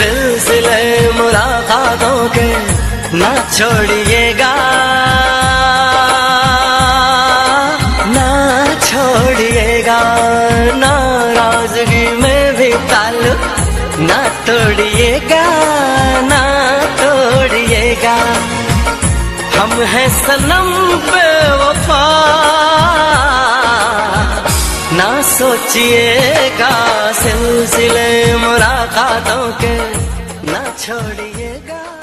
सिलसिले मुलाकातों के ना छोड़िएगा। ना छोड़िएगा। नाराज़गी में भी तोड़िएगा, ना तोड़िएगा। हम हैं सनम पे वफा। ना सोचिएगा सिलसिले यादों के ना छोड़िएगा।